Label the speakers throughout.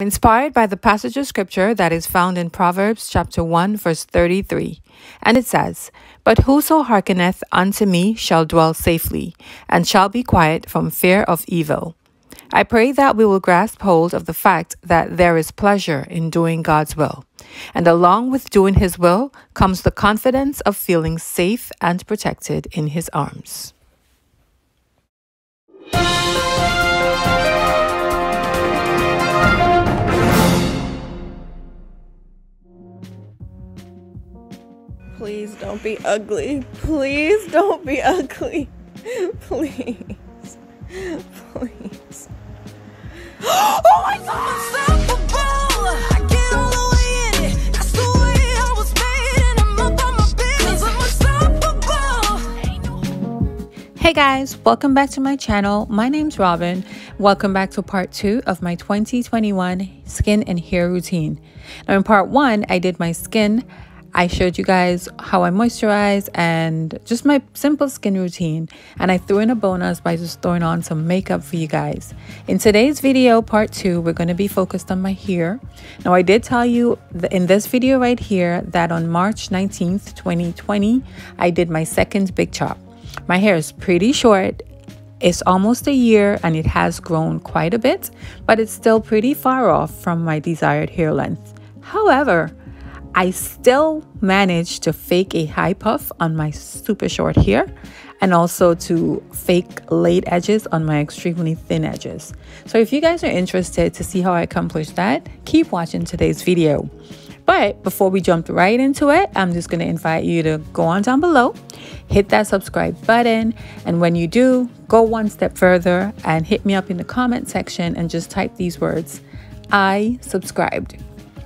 Speaker 1: Inspired by the passage of scripture that is found in Proverbs chapter 1 verse 33. And it says, But whoso hearkeneth unto me shall dwell safely, and shall be quiet from fear of evil. I pray that we will grasp hold of the fact that there is pleasure in doing God's will. And along with doing his will comes the confidence of feeling safe and protected in his arms.
Speaker 2: Be ugly. Please don't be ugly. Please. Please. oh my god!
Speaker 1: Hey guys, welcome back to my channel. My name's Robin. Welcome back to part two of my 2021 skin and hair routine. Now, in part one, I did my skin I showed you guys how I moisturize and just my simple skin routine. And I threw in a bonus by just throwing on some makeup for you guys. In today's video, part two, we're going to be focused on my hair. Now, I did tell you in this video right here that on March 19th, 2020, I did my second big chop. My hair is pretty short it's almost a year and it has grown quite a bit, but it's still pretty far off from my desired hair length. However, I still managed to fake a high puff on my super short hair and also to fake laid edges on my extremely thin edges. So if you guys are interested to see how I accomplished that, keep watching today's video. But before we jump right into it, I'm just going to invite you to go on down below, hit that subscribe button, and when you do, go one step further and hit me up in the comment section and just type these words, I subscribed.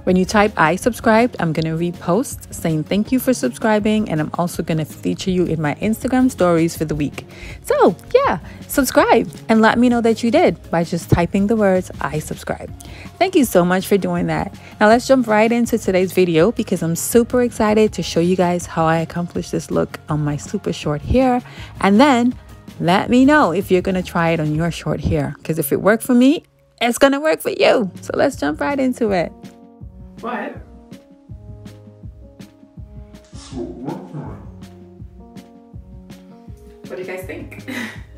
Speaker 1: When you type I subscribed, I'm going to repost saying thank you for subscribing and I'm also going to feature you in my Instagram stories for the week. So, yeah, subscribe and let me know that you did by just typing the words I subscribe. Thank you so much for doing that. Now, let's jump right into today's video because I'm super excited to show you guys how I accomplished this look on my super short hair and then let me know if you're going to try it on your short hair because if it worked for me, it's going to work for you. So let's jump right into it.
Speaker 3: What? What do you guys think?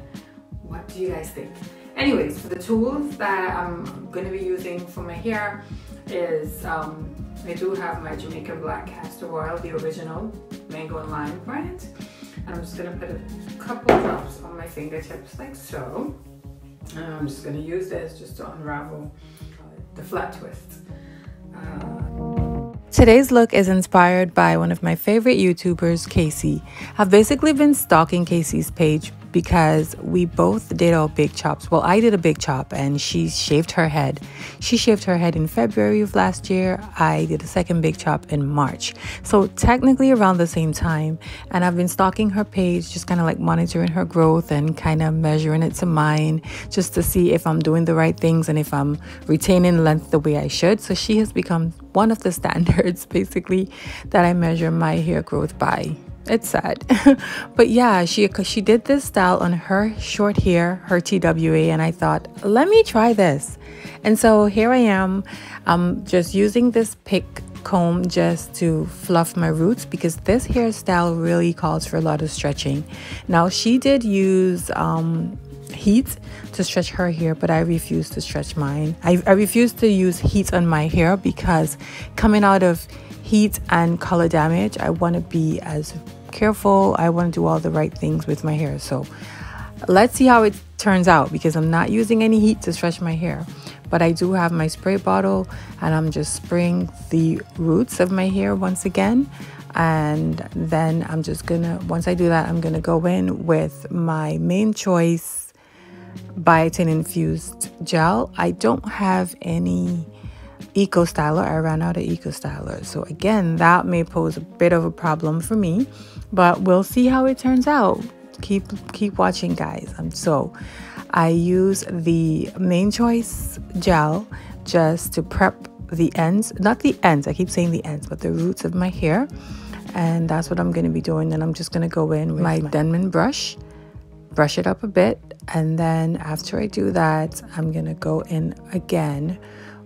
Speaker 3: what do you guys think? Anyways, for the tools that I'm going to be using for my hair is um, I do have my Jamaican Black Castor Oil, the original mango and lime brand. And I'm just going to put a couple drops on my fingertips like so. And I'm just going to use this just to unravel the flat twist.
Speaker 1: Today's look is inspired by one of my favorite YouTubers, Casey. I've basically been stalking Casey's page because we both did our big chops. Well, I did a big chop and she shaved her head. She shaved her head in February of last year. I did a second big chop in March. So technically around the same time. And I've been stalking her page, just kind of like monitoring her growth and kind of measuring it to mine just to see if I'm doing the right things and if I'm retaining length the way I should. So she has become one of the standards basically that I measure my hair growth by it's sad. But yeah she she did this style on her short hair her twa and i thought let me try this. And so here i am i'm just using this pick comb just to fluff my roots because this hairstyle really calls for a lot of stretching. Now she did use um, heat to stretch her hair, but I refuse to stretch mine. I, I refuse to use heat on my hair because coming out of heat and color damage, I want to be as careful. I want to do all the right things with my hair. So let's see how it turns out because I'm not using any heat to stretch my hair. But I do have my spray bottle and I'm just spraying the roots of my hair once again. And then I'm just gonna, once I do that, I'm gonna go in with my Mane Choice biotin infused gel. I don't have any eco styler. I ran out of eco styler. So again that may pose a bit of a problem for me but we'll see how it turns out. Keep keep watching guys. Um, so i use the Mane Choice gel just to prep the ends. Not the ends i keep saying the ends but the roots of my hair. And that's what i'm going to be doing. And i'm just going to go in with my denman brush brush it up a bit. And then after i do that i'm going to go in again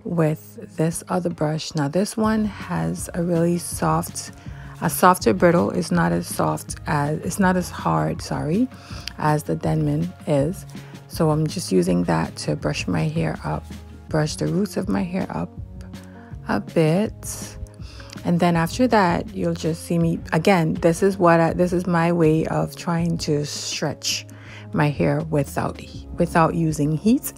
Speaker 1: with this other brush. Now this one has a really soft, a softer brittle. It's not as soft as, it's not as hard, sorry, as the Denman is. So I'm just using that to brush my hair up, brush the roots of my hair up a bit. And then after that, you'll just see me again. This is what I, this is my way of trying to stretch my hair without without using heat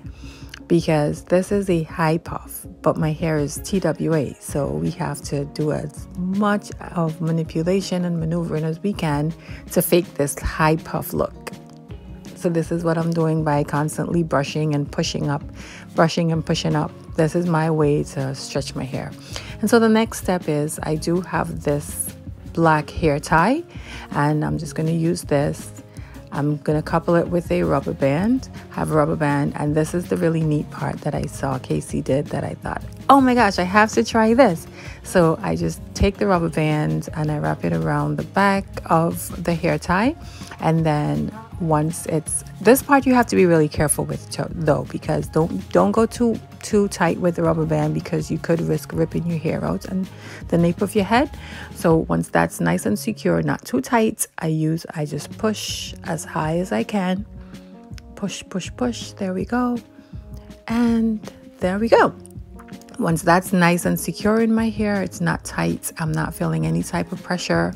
Speaker 1: because this is a high puff, but my hair is TWA. So we have to do as much of manipulation and maneuvering as we can to fake this high puff look. So this is what I'm doing by constantly brushing and pushing up, brushing and pushing up. This is my way to stretch my hair. And so the next step is I do have this black hair tie and I'm just going to use this I'm going to couple it with a rubber band, have a rubber band, and this is the really neat part that I saw Casey did that I thought, oh my gosh, I have to try this. So I just take the rubber band and I wrap it around the back of the hair tie and then once it's this part you have to be really careful with though because don't don't go too too tight with the rubber band because you could risk ripping your hair out and the nape of your head. So once that's nice and secure not too tight i use i just push as high as i can. Push push push. There we go. And there we go. Once that's nice and secure in my hair it's not tight. I'm not feeling any type of pressure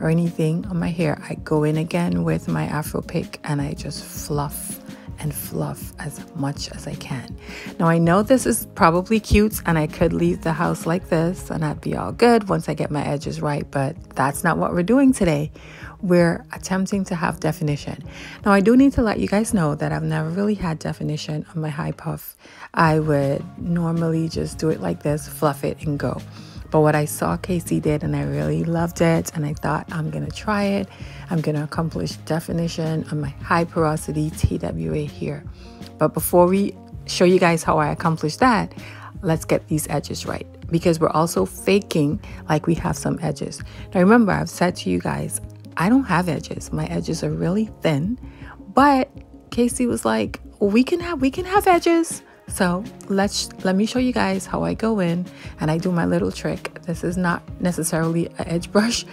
Speaker 1: or anything on my hair, I go in again with my Afro pick and I just fluff and fluff as much as I can. Now, I know this is probably cute and I could leave the house like this and I'd be all good once I get my edges right, but that's not what we're doing today. We're attempting to have definition. Now, I do need to let you guys know that I've never really had definition on my high puff. I would normally just do it like this, fluff it, and go. But what I saw Casey did, and I really loved it, and I thought I'm gonna try it. I'm gonna accomplish definition on my high porosity TWA here. But before we show you guys how I accomplished that, let's get these edges right because we're also faking like we have some edges. Now remember, I've said to you guys, I don't have edges. My edges are really thin, but Casey was like, we can have we can have edges. So let's let me show you guys how I go in and I do my little trick. This is not necessarily an edge brush,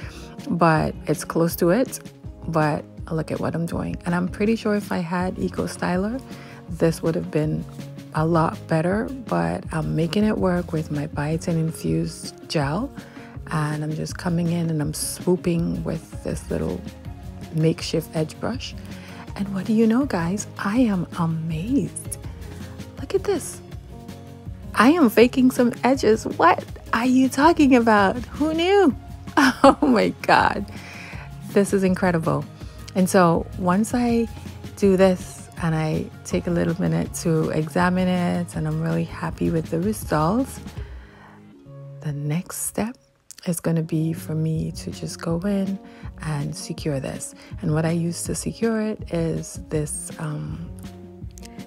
Speaker 1: but it's close to it. But look at what I'm doing. And I'm pretty sure if I had Eco Styler, this would have been a lot better, but I'm making it work with my biotin infused gel. And I'm just coming in and I'm swooping with this little makeshift edge brush. And what do you know, guys? I am amazed. Look at this. I am faking some edges. What are you talking about? Who knew? Oh my God. This is incredible. And so once I do this and I take a little minute to examine it and I'm really happy with the results, the next step is going to be for me to just go in and secure this. And what I use to secure it is this. Um...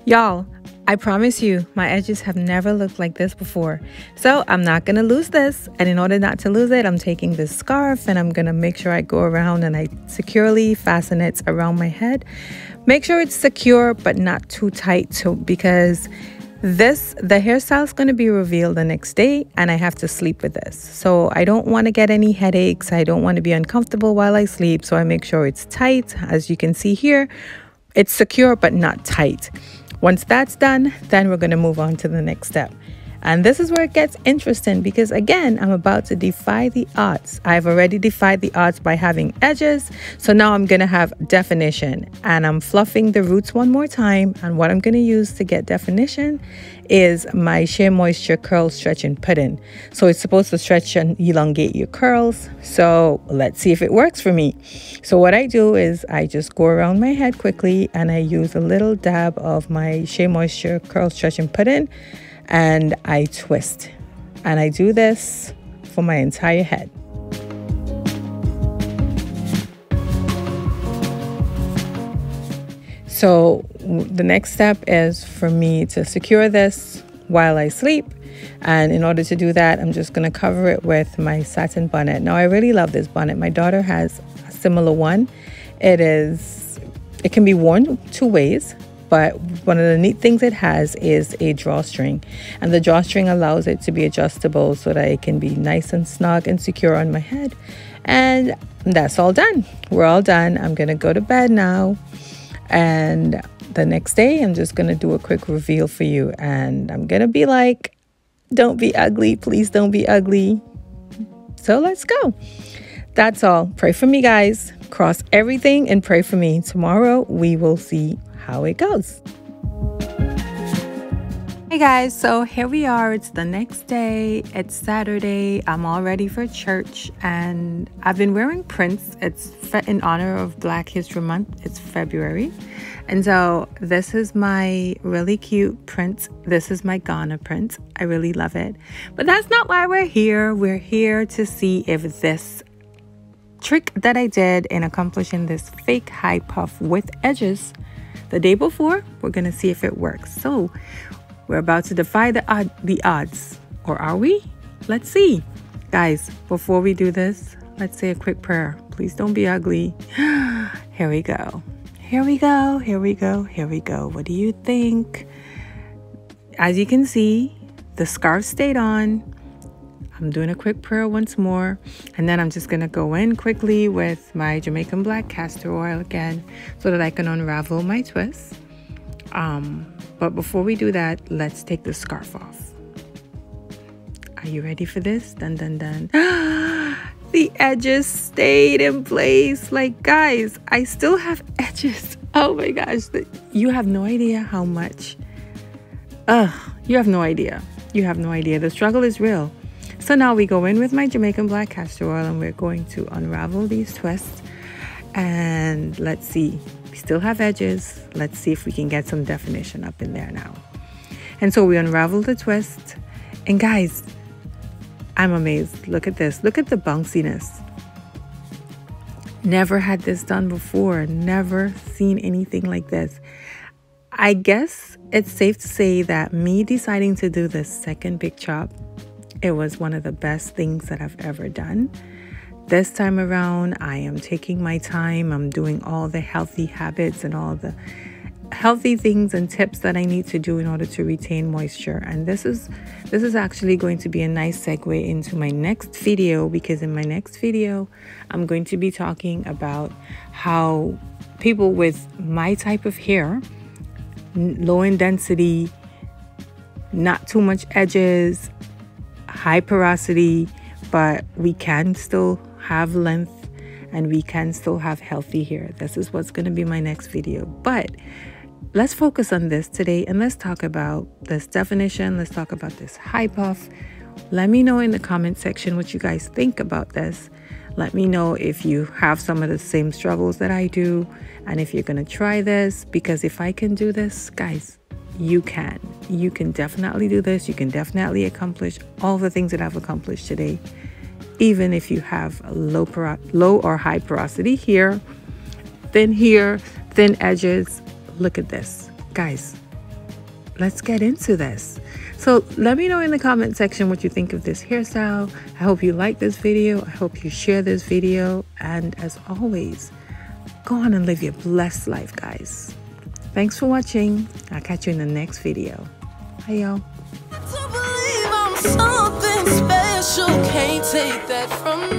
Speaker 4: Y'all, I promise you, my edges have never looked like this before. So I'm not gonna lose this. And in order not to lose it, I'm taking this scarf and I'm gonna make sure I go around and I securely fasten it around my head. Make sure it's secure, but not too tight because this, the hairstyle is going to be revealed the next day and I have to sleep with this. So I don't want to get any headaches. I don't want to be uncomfortable while I sleep. So I make sure it's tight. As you can see here, it's secure, but not tight. Once that's done, then we're going to move on to the next step. And this is where it gets interesting because again, I'm about to defy the odds. I've already defied the odds by having edges. So now I'm going to have definition and I'm fluffing the roots one more time. And what I'm going to use to get definition is my Shea Moisture Curl Stretching Pudding. So it's supposed to stretch and elongate your curls. So let's see if it works for me. So what I do is I just go around my head quickly and I use a little dab of my Shea Moisture Curl Stretching Pudding and I twist. And I do this for my entire head. So the next step is for me to secure this while I sleep. And in order to do that, I'm just going to cover it with my satin bonnet. Now, I really love this bonnet. My daughter has a similar one. It is, it can be worn two ways.
Speaker 1: But one of the neat things it has is a drawstring. And the drawstring allows it to be adjustable so that it can be nice and snug and secure on my head. And that's all done. We're all done. I'm gonna go to bed now. And the next day i'm just gonna do a quick reveal for you. And i'm gonna be like don't be ugly. Please don't be ugly. So let's go that's all pray for me guys cross everything and pray for me tomorrow we will see how it goes. Hey guys, so here we are. It's the next day. It's Saturday. I'm all ready for church and I've been wearing prints. It's in honor of Black History Month. It's February. And so this is my really cute print. This is my Ghana print. I really love it. But that's not why we're here. We're here to see if this trick that I did in accomplishing this fake high puff with edges the day before, we're to see if it works. So we're about to defy the, odd, the odds. Or are we? Let's see. Guys, before we do this, let's say a quick prayer. Please don't be ugly. Here we go. Here we go. Here we go. Here we go. What do you think? As you can see, the scarf stayed on. I'm doing a quick prayer once more, and then I'm just gonna go in quickly with my Jamaican black castor oil again so that I can unravel my twist. Um, but before we do that, let's take the scarf off. Are you ready for this? Dun dun dun. the edges stayed in place. Like, guys, I still have edges. Oh my gosh, you have no idea how much. Ugh, you have no idea. You have no idea. The struggle is real. So now we go in with my Jamaican black castor oil and we're going to unravel these twists. And let's see, we still have edges. Let's see if we can get some definition up in there now. And so we unravel the twist. And guys, I'm amazed. Look at this. Look at the bounciness. Never had this done before. Never seen anything like this. I guess it's safe to say that me deciding to do this second big chop it was one of the best things that I've ever done. This time around, I am taking my time. I'm doing all the healthy habits and all the healthy things and tips that I need to do in order to retain moisture. And this is this is actually going to be a nice segue into my next video because in my next video, I'm going to be talking about how people with my type of hair, low in density, not too much edges, high porosity, but we can still have length and we can still have healthy hair. This is what's going to be my next video. But let's focus on this today and let's talk about this definition. Let's talk about this high puff. Let me know in the comment section what you guys think about this. Let me know if you have some of the same struggles that I do and if you're going to try this because if I can do this, guys, you can. You can definitely do this. You can definitely accomplish all the things that I've accomplished today, even if you have low, poro- low or high porosity here, thin here, thin edges. Look at this. Guys, let's get into this. So let me know in the comment section what you think of this hairstyle. I hope you like this video. I hope you share this video. And as always, go on and live your blessed life, guys. Thanks for watching. I'll catch you in the next video. Bye, y'all. Can't take that from me.